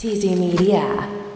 TZ Media.